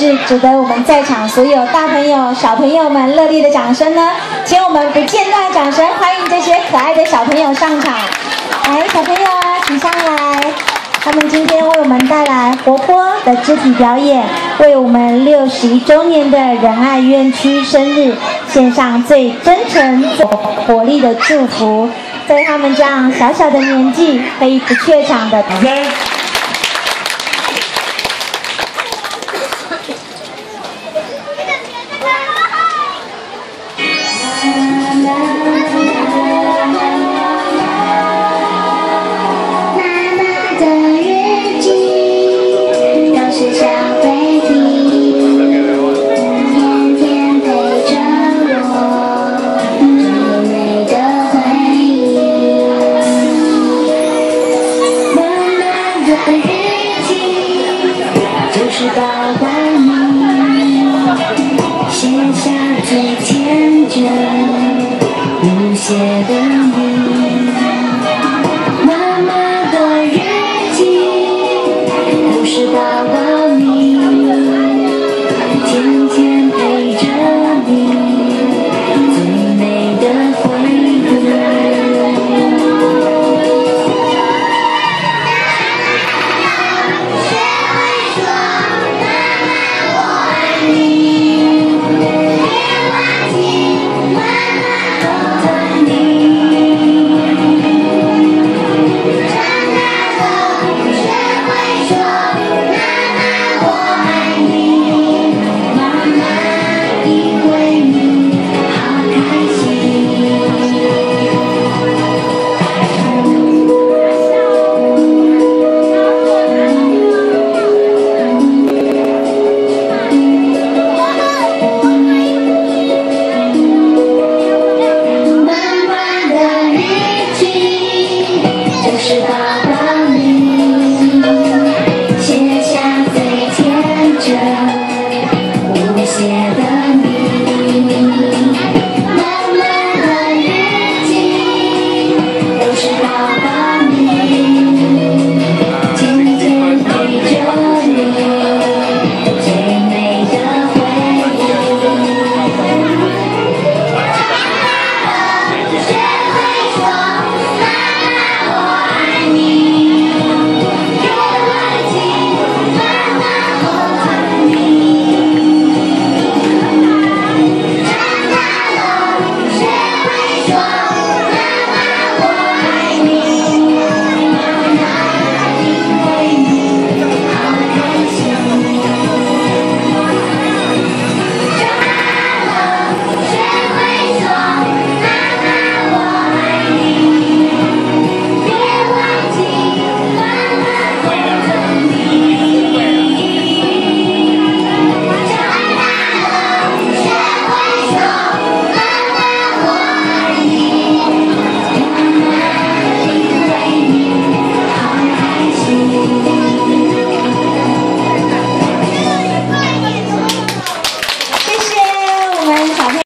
是值得我们在场所有大朋友、小朋友们热烈的掌声呢？请我们不间断的掌声欢迎这些可爱的小朋友上场。来，小朋友，请上来。他们今天为我们带来活泼的肢体表演，为我们六十一周年的仁爱院区生日献上最真诚、最活力的祝福。在他们这样小小的年纪，可以不怯场的。是宝宝你，写下最天真无邪的你。妈妈的日记，不是宝宝你，天